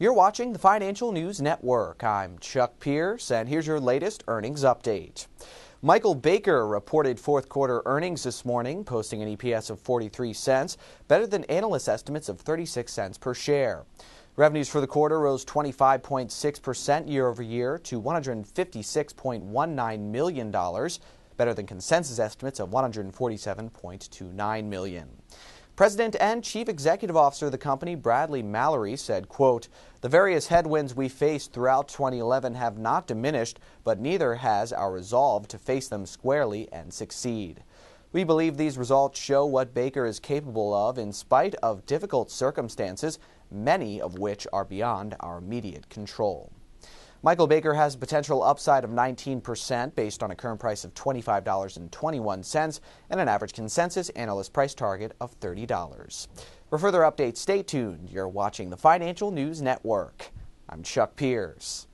You're watching the Financial News Network. I'm Chuck Pierce, and here's your latest earnings update. Michael Baker reported fourth quarter earnings this morning, posting an EPS of 43 cents, better than analyst estimates of 36 cents per share. Revenues for the quarter rose 25.6% year over year to $156.19 million, better than consensus estimates of $147.29 million. President and Chief Executive Officer of the company, Bradley Mallory, said, quote, The various headwinds we faced throughout 2011 have not diminished, but neither has our resolve to face them squarely and succeed. We believe these results show what Baker is capable of in spite of difficult circumstances, many of which are beyond our immediate control. Michael Baker has a potential upside of 19% based on a current price of $25.21 and an average consensus analyst price target of $30. For further updates, stay tuned. You're watching the Financial News Network. I'm Chuck Pierce.